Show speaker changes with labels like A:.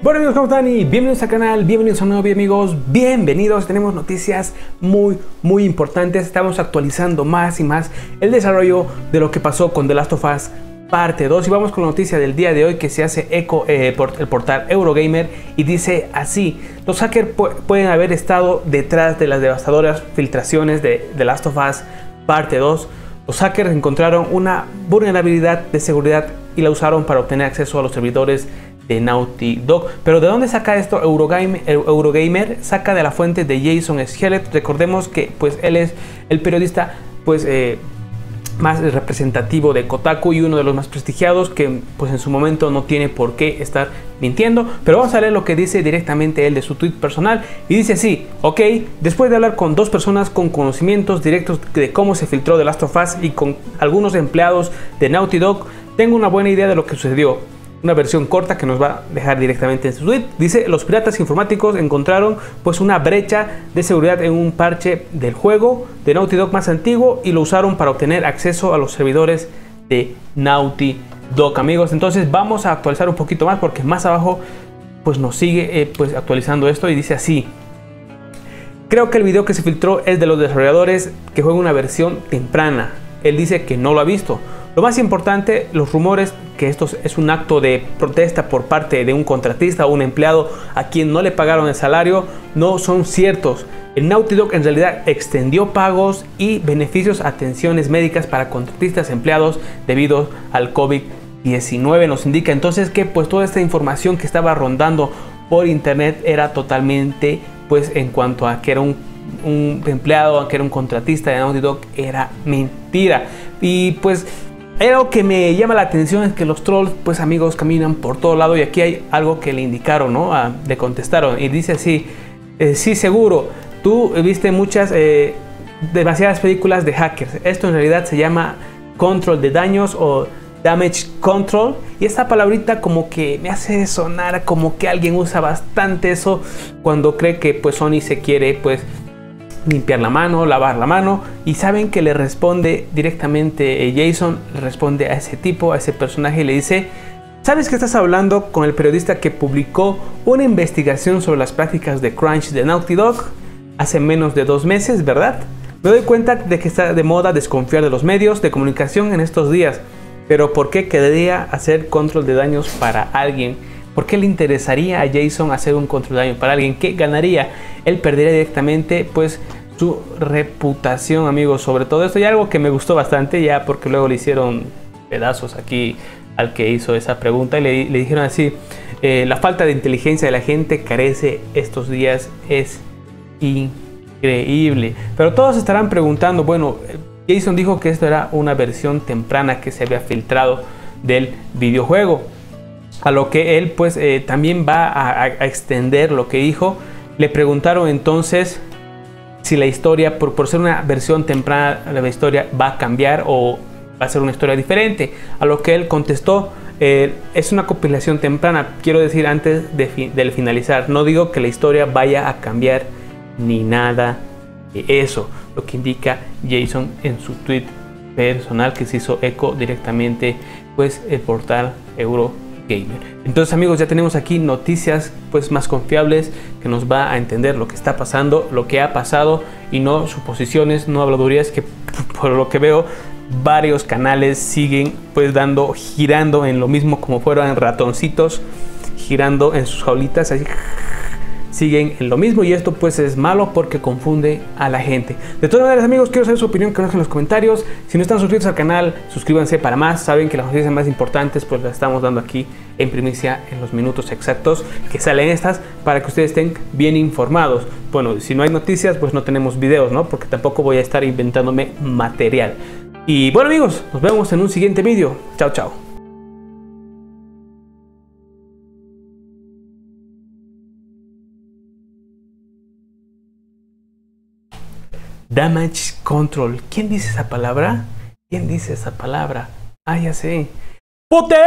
A: Bueno amigos, ¿cómo están? Bienvenidos al canal, bienvenidos a un nuevo amigos, bienvenidos, tenemos noticias muy muy importantes, estamos actualizando más y más el desarrollo de lo que pasó con The Last of Us parte 2 y vamos con la noticia del día de hoy que se hace eco eh, por el portal Eurogamer y dice así, los hackers pueden haber estado detrás de las devastadoras filtraciones de The Last of Us parte 2, los hackers encontraron una vulnerabilidad de seguridad y la usaron para obtener acceso a los servidores Naughty Dog. Pero ¿de dónde saca esto Eurogamer? Saca de la fuente de Jason Schellett. Recordemos que pues él es el periodista pues eh, más representativo de Kotaku y uno de los más prestigiados que pues en su momento no tiene por qué estar mintiendo. Pero vamos a leer lo que dice directamente él de su tweet personal y dice así, ok, después de hablar con dos personas con conocimientos directos de cómo se filtró The Last of Us y con algunos empleados de Naughty Dog, tengo una buena idea de lo que sucedió una versión corta que nos va a dejar directamente en su tweet. Dice, los piratas informáticos encontraron pues una brecha de seguridad en un parche del juego de Naughty Dog más antiguo y lo usaron para obtener acceso a los servidores de Naughty Dog, amigos. Entonces vamos a actualizar un poquito más porque más abajo pues nos sigue eh, pues actualizando esto y dice así. Creo que el video que se filtró es de los desarrolladores que juegan una versión temprana. Él dice que no lo ha visto. Lo más importante, los rumores que esto es un acto de protesta por parte de un contratista o un empleado a quien no le pagaron el salario, no son ciertos. El Naughty en realidad extendió pagos y beneficios a atenciones médicas para contratistas empleados debido al COVID-19. Nos indica entonces que pues toda esta información que estaba rondando por internet era totalmente pues en cuanto a que era un, un empleado, que era un contratista de Naughty era mentira. Y pues algo que me llama la atención es que los trolls, pues amigos, caminan por todo lado y aquí hay algo que le indicaron, ¿no? Ah, le contestaron y dice así, eh, sí, seguro, tú viste muchas, eh, demasiadas películas de hackers. Esto en realidad se llama control de daños o damage control y esta palabrita como que me hace sonar como que alguien usa bastante eso cuando cree que pues Sony se quiere pues limpiar la mano, lavar la mano y saben que le responde directamente eh, Jason, le responde a ese tipo, a ese personaje y le dice, ¿sabes que estás hablando con el periodista que publicó una investigación sobre las prácticas de crunch de Naughty Dog hace menos de dos meses, verdad? Me doy cuenta de que está de moda desconfiar de los medios de comunicación en estos días, pero ¿por qué querría hacer control de daños para alguien? ¿Por qué le interesaría a Jason hacer un control de daños para alguien? ¿Qué ganaría? Él perdería directamente pues su reputación, amigos, sobre todo esto. Y algo que me gustó bastante, ya porque luego le hicieron pedazos aquí al que hizo esa pregunta y le, dijeron así, eh, la falta de inteligencia de la gente carece estos días es increíble. Pero todos estarán preguntando, bueno, Jason dijo que esto era una versión temprana que se había filtrado del videojuego. A lo que él pues eh, también va a, a extender lo que dijo. Le preguntaron entonces si la historia, por, por ser una versión temprana de la historia, va a cambiar o va a ser una historia diferente. A lo que él contestó, eh, es una compilación temprana, quiero decir antes de del finalizar. No digo que la historia vaya a cambiar ni nada de eso, lo que indica Jason en su tweet personal que se hizo eco directamente pues el portal Euro entonces amigos, ya tenemos aquí noticias pues más confiables que nos va a entender lo que está pasando, lo que ha pasado y no suposiciones, no habladurías que por lo que veo varios canales siguen pues dando, girando en lo mismo como fueran ratoncitos, girando en sus jaulitas así siguen en lo mismo y esto pues es malo porque confunde a la gente. De todas maneras amigos, quiero saber su opinión que nos en los comentarios. Si no están suscritos al canal, suscríbanse para más. Saben que las noticias más importantes pues las estamos dando aquí en primicia en los minutos exactos que salen estas para que ustedes estén bien informados. Bueno, si no hay noticias pues no tenemos videos, ¿no? Porque tampoco voy a estar inventándome material. Y bueno amigos, nos vemos en un siguiente vídeo. Chao, chao. Damage control. ¿Quién dice esa palabra? ¿Quién dice esa palabra? Ah, ya sé. ¡Potencia!